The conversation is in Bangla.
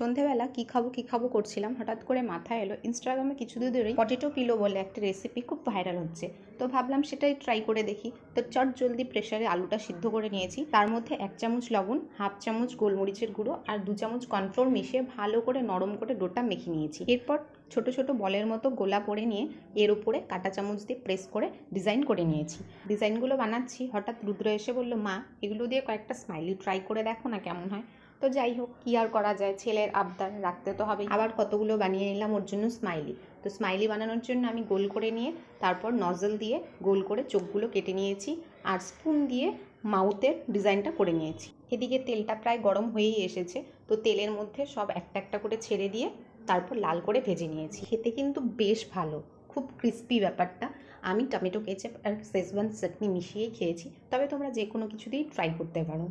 সন্ধেবেলা কী খাব কী খাব করছিলাম, হঠাৎ করে মাথায় এলো। ইনস্টাগ্রামে কিছুদিন ধরেই পটেটো পিলো বলে একটা রেসিপি খুব ভাইরাল হচ্ছে। তো ভাবলাম সেটাই ট্রাই করে দেখি। তো চট জলদি প্রেশারে আলুটা সিদ্ধ করে নিয়েছি। তার মধ্যে এক চামচ লবণ, হাফ চামচ গোলমরিচের গুঁড়ো আর দু চামচ কর্নফ্লোর মিশিয়ে ভালো করে নরম করে ডোটা মেখে নিয়েছি। এরপর ছোট ছোট বলের মতো গোলা করে নিয়ে এর উপরে কাটা চামচ দিয়ে প্রেস করে ডিজাইন করে নিয়েছি। ডিজাইনগুলো বানাচ্ছি। হঠাৎ রুদ্র এসে বলল, মা, এগুলো দিয়ে কয়েকটা স্মাইলি ট্রাই করে দেখো না কেমন হয়। তো যাই হোক, কী আর করা যায়? ছেলের আবদার রাখতে তো হবে আবার কতগুলো বানিয়ে নিলাম ওর জন্য স্মাইলি তো স্মাইলি বানানোর জন্য আমি গোল করে নিয়ে, তারপর নজল দিয়ে গোল করে চোখগুলো কেটে নিয়েছি আর স্পুন দিয়ে মাউথের ডিজাইনটা করে নিয়েছি। এদিকে তেলটা প্রায় গরম হয়েই এসেছে। তো তেলের মধ্যে সব একটা একটা করে ছেড়ে দিয়ে তারপর লাল করে ভেজে নিয়েছি। খেতে কিন্তু বেশ ভালো, খুব ক্রিস্পি ব্যাপারটা। আমি টমেটো কেচাপ আর শেজওয়ান চাটনি মিশিয়েই খেয়েছি। তবে তোমরা যে কোনো কিছু দিয়েই ট্রাই করতে পারো।